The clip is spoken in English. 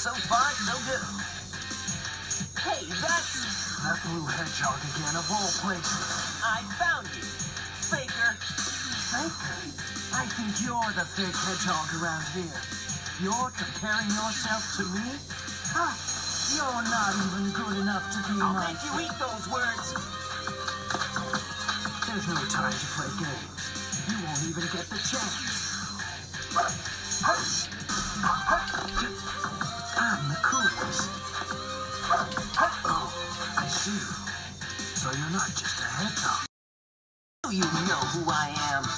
So far, so good. Hey, that's... That blue hedgehog again, of all places. I found you. Faker. Faker? I think you're the fake hedgehog around here. You're comparing yourself to me? Huh? You're not even good enough to be I'll my make you eat those words. There's no time to play games. You won't even get the chance. see you. So you're not just a head dog. You know who I am.